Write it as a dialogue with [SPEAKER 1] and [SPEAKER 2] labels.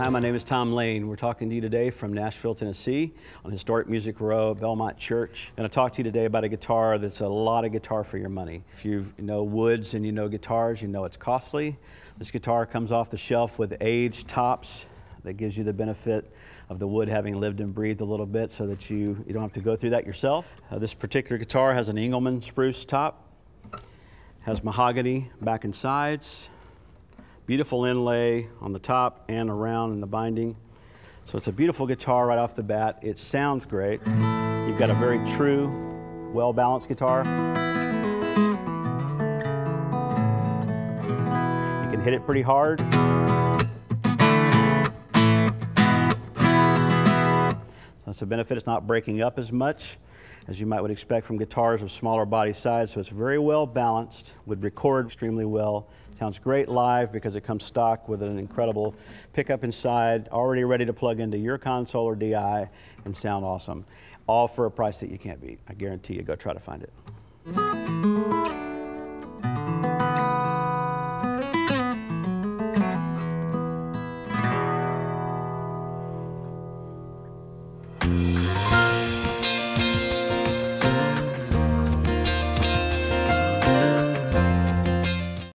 [SPEAKER 1] Hi, my name is Tom Lane. We're talking to you today from Nashville, Tennessee on Historic Music Row, Belmont Church. I'm going to talk to you today about a guitar that's a lot of guitar for your money. If you know woods and you know guitars, you know it's costly. This guitar comes off the shelf with aged tops that gives you the benefit of the wood having lived and breathed a little bit so that you, you don't have to go through that yourself. Uh, this particular guitar has an Engelmann spruce top, has mahogany back and sides, Beautiful inlay on the top and around in the binding. So it's a beautiful guitar right off the bat. It sounds great. You've got a very true, well balanced guitar. You can hit it pretty hard. That's a benefit. It's not breaking up as much as you might would expect from guitars of smaller body size. So it's very well balanced, would record extremely well. Sounds great live because it comes stock with an incredible pickup inside, already ready to plug into your console or DI and sound awesome. All for a price that you can't beat. I guarantee you, go try to find it.